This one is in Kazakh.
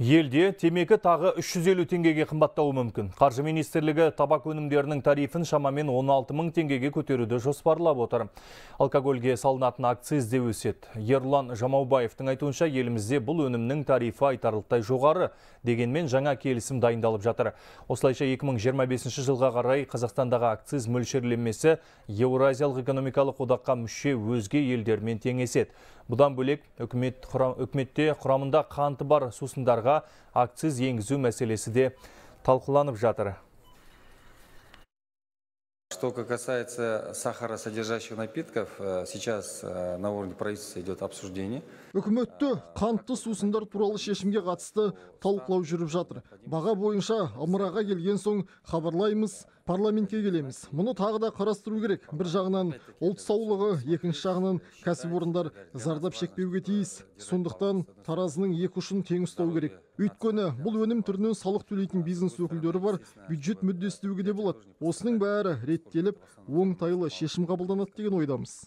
Елде темекі тағы 350 теңгеге қымбаттауы мүмкін. Қаржы министрлігі табак өнімдерінің тарифін шамамен 16 мың теңгеге көтеруді жоспарлап отыр. Алкогольге салынатын акциз де өседі. Ерлан Жамаубаевтың айтуынша елімізде бұл өнімнің тарифі айтарлықтай жоғары. Дегенмен жаңа келісім дайындалып жатыр. Осылайша 2025 жылға қарай Қазақстандағы акциз мөлшерлемесі Еуразиялық экономикалық одаққа мүше өзге елдермен теңеседі. Бұдан бөлек үкімет, үкіметте құрамында қанты бар сусындарға акциз енгізу мәселесі де талқыланып жатыр. Что касается сахаросодержащих напитков, э, сейчас э, на уровне правительства идет обсуждение. үкіметте қантты сусындар туралы шешімге қатысты талқылау жүріп жатыр баға бойынша ымыраға келген соң хабарлаймыз парламентке келеміз. Мұны тағы да қарастыру керек. Бір жағынан ұлт саулығы екінші жағынан кәсіпорындар зардап шекпеуге тиіс. Сондықтан таразының екі ұшын тең ұстау керек. Өйткені бұл өнім түрінен салық төлейтін бизнес өкілдері бар бюджет мүддесі деуге де болады. Осының бәрі реттеліп оңтайлы шешім қабылданады деген ойдамыз.